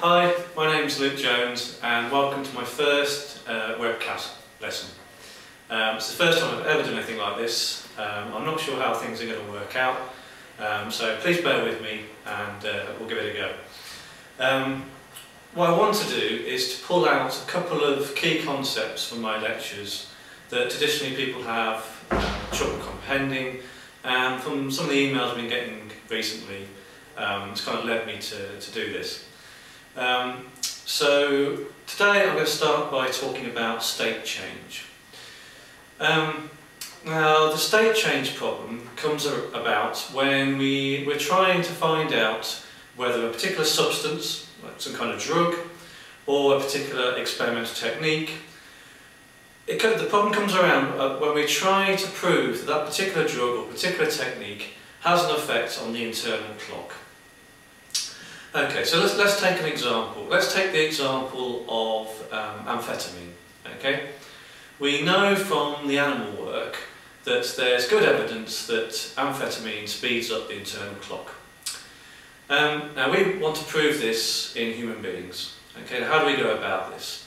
Hi, my name is Luke Jones and welcome to my first uh, webcast lesson. Um, it's the first time I've ever done anything like this. Um, I'm not sure how things are going to work out, um, so please bear with me and uh, we'll give it a go. Um, what I want to do is to pull out a couple of key concepts from my lectures that traditionally people have um, trouble comprehending and from some of the emails I've been getting recently um, it's kind of led me to, to do this. Um, so today I'm going to start by talking about state change. Um, now the state change problem comes about when we, we're trying to find out whether a particular substance, like some kind of drug, or a particular experimental technique, it the problem comes around uh, when we try to prove that that particular drug or particular technique has an effect on the internal clock. Okay, so let's, let's take an example. Let's take the example of um, amphetamine. Okay, We know from the animal work that there's good evidence that amphetamine speeds up the internal clock. Um, now we want to prove this in human beings. Okay, how do we go about this?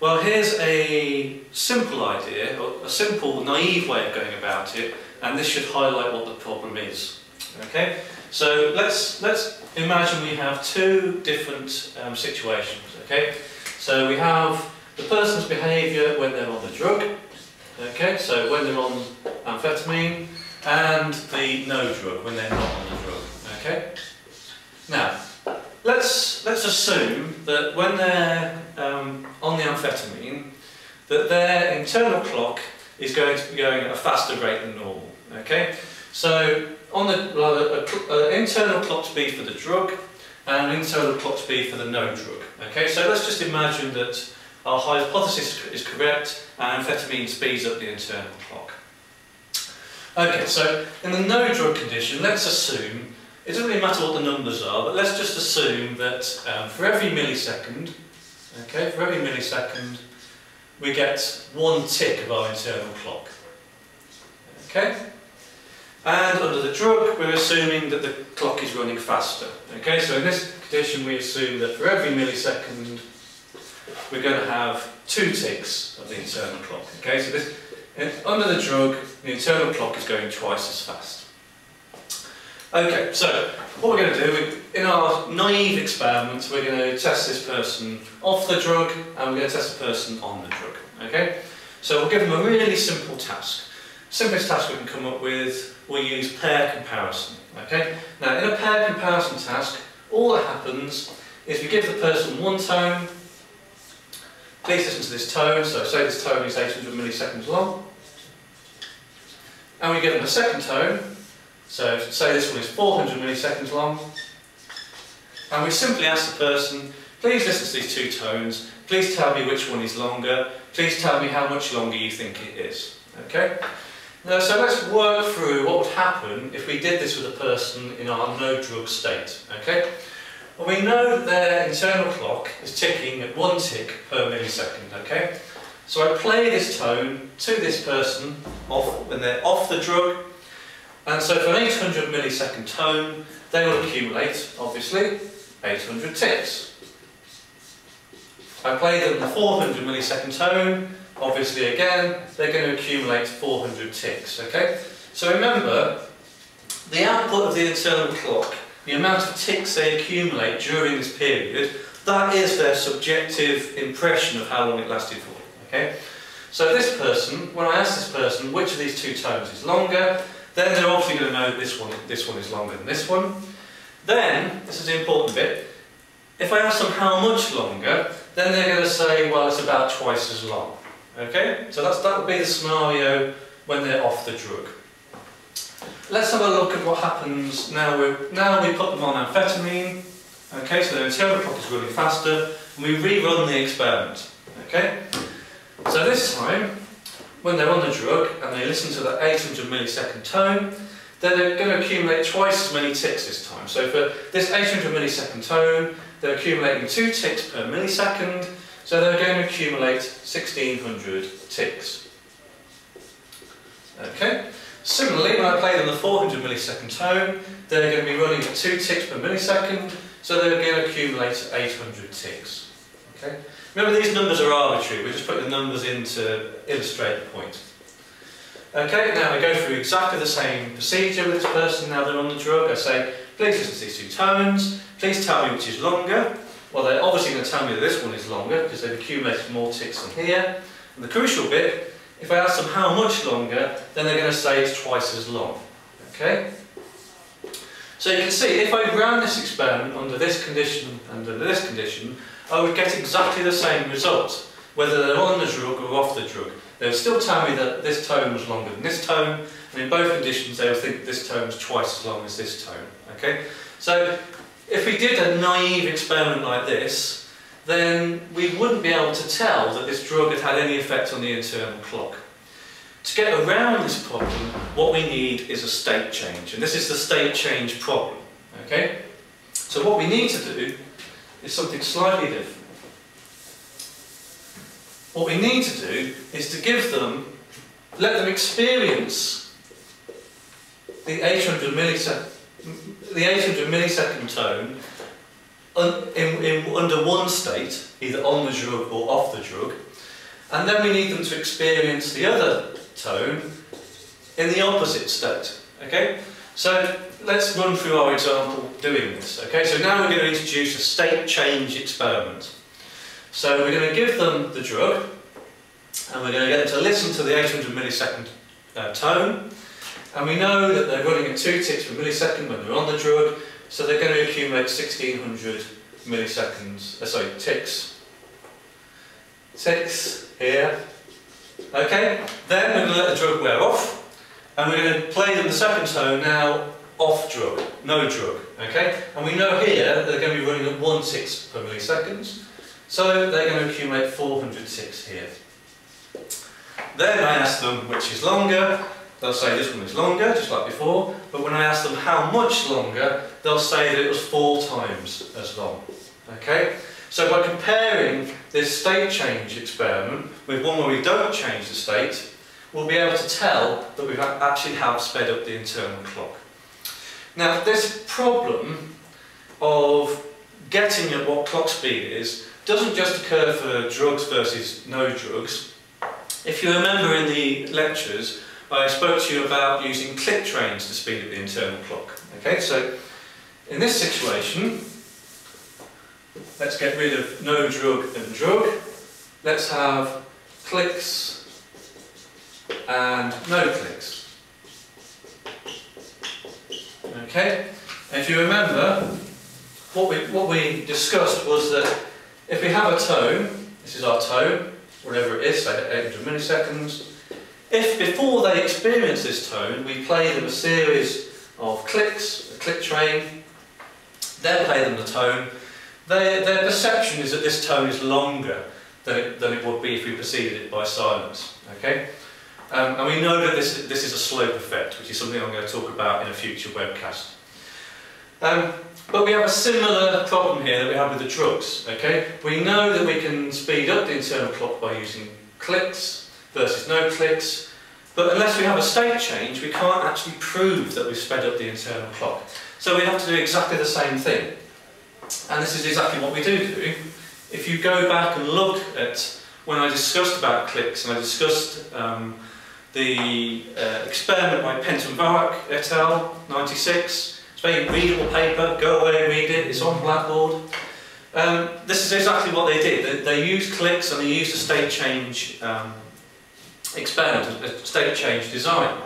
Well, here's a simple idea, or a simple, naive way of going about it, and this should highlight what the problem is. Okay, so let's let's imagine we have two different um, situations. Okay, so we have the person's behaviour when they're on the drug. Okay, so when they're on amphetamine, and the no drug when they're not on the drug. Okay, now let's let's assume that when they're um, on the amphetamine, that their internal clock is going to be going at a faster rate than normal. Okay, so on the uh, internal clock speed for the drug and an internal clock speed for the no drug. Okay, so let's just imagine that our hypothesis is correct and amphetamine speeds up the internal clock. Okay, so in the no drug condition, let's assume, it doesn't really matter what the numbers are, but let's just assume that um, for every millisecond, okay, for every millisecond, we get one tick of our internal clock. Okay? And under the drug, we're assuming that the clock is running faster. Okay, so in this condition, we assume that for every millisecond, we're going to have two ticks of the internal clock. Okay, so this, eh, under the drug, the internal clock is going twice as fast. Okay, so what we're going to do, in our naive experiment, we're going to test this person off the drug, and we're going to test the person on the drug. Okay, so we'll give them a really simple task. Simplest task we can come up with we use pair comparison. Okay? Now, in a pair comparison task, all that happens is we give the person one tone. Please listen to this tone. So, say this tone is 800 milliseconds long. And we give them a second tone. So, say this one is 400 milliseconds long. And we simply ask the person, please listen to these two tones. Please tell me which one is longer. Please tell me how much longer you think it is. Okay? So let's work through what would happen if we did this with a person in our no-drug state. Okay? Well, we know that their internal clock is ticking at one tick per millisecond. Okay? So I play this tone to this person off when they're off the drug, and so for an 800 millisecond tone, they will accumulate, obviously, 800 ticks. I play them the 400 millisecond tone, obviously again, they're going to accumulate 400 ticks, okay? So remember, the output of the internal clock, the amount of ticks they accumulate during this period, that is their subjective impression of how long it lasted for, okay? So this person, when I ask this person which of these two tones is longer, then they're obviously going to know this one, this one is longer than this one. Then, this is the important bit, if I ask them how much longer, then they're going to say, well, it's about twice as long. Okay, so that's, that would be the scenario when they're off the drug. Let's have a look at what happens now we now we put them on amphetamine. Okay, so their internal clock is running faster, and we rerun the experiment. Okay, so this time, when they're on the drug and they listen to the 800 millisecond tone, then they're going to accumulate twice as many ticks this time. So for this 800 millisecond tone, they're accumulating two ticks per millisecond, so they're going to accumulate 1600 ticks. Okay. Similarly, when I play them the 400 millisecond tone, they're going to be running at 2 ticks per millisecond, so they're going to accumulate 800 ticks. Okay? Remember these numbers are arbitrary, we just put the numbers in to illustrate the point. Okay, now I go through exactly the same procedure with this person now they're on the drug. I say, please listen to these two tones, please tell me which is longer. Well, they're obviously going to tell me that this one is longer because they've accumulated more ticks than here. And the crucial bit, if I ask them how much longer, then they're going to say it's twice as long. Okay? So you can see, if I ran this experiment under this condition and under this condition, I would get exactly the same result, whether they're on the drug or off the drug. They would still tell me that this tone was longer than this tone, and in both conditions they would think this tone was twice as long as this tone. Okay? So if we did a naive experiment like this, then we wouldn't be able to tell that this drug had had any effect on the internal clock. To get around this problem, what we need is a state change, and this is the state change problem. Okay? So what we need to do is something slightly different. What we need to do is to give them, let them experience the 800 millisecond, the 800 millisecond tone un, in, in, under one state, either on the drug or off the drug, and then we need them to experience the other tone in the opposite state. Okay? So let's run through our example doing this. Okay, so now we're going to introduce a state change experiment. So we're going to give them the drug, and we're going to get them to listen to the 800 millisecond uh, tone, and we know that they're running at 2 ticks per millisecond when they're on the drug, so they're going to accumulate 1600 milliseconds, uh, sorry, ticks. Ticks here. Okay, then we're going to let the drug wear off, and we're going to play them the second tone now off drug, no drug. Okay, and we know here they're going to be running at 1 tick per millisecond, so they're going to accumulate 400 ticks here. Then I ask them which is longer, they'll say this one is longer, just like before, but when I ask them how much longer, they'll say that it was four times as long. Okay? So by comparing this state change experiment with one where we don't change the state, we'll be able to tell that we've actually have sped up the internal clock. Now this problem of getting at what clock speed is doesn't just occur for drugs versus no drugs. If you remember in the lectures, I spoke to you about using click trains to speed up the internal clock. Okay, so in this situation, let's get rid of no drug and drug. Let's have clicks and no clicks. Okay, if you remember, what we, what we discussed was that if we have a tone, this is our tone, whatever it is, say 800 milliseconds, if before they experience this tone, we play them a series of clicks, a click train, then play them the tone, their, their perception is that this tone is longer than it, than it would be if we preceded it by silence. Okay? Um, and we know that this, this is a slope effect, which is something I'm going to talk about in a future webcast. Um, but we have a similar problem here that we have with the drugs. Okay? We know that we can speed up the internal clock by using clicks versus no clicks, but unless we have a state change, we can't actually prove that we've sped up the internal clock. So we have to do exactly the same thing. And this is exactly what we do do. If you go back and look at when I discussed about clicks and I discussed um, the uh, experiment by Penton-Voak et al. 96, it's very readable paper, go away and read it, it's on Blackboard. Um, this is exactly what they did. They, they used clicks and they used a state change um, experiment, a state change design.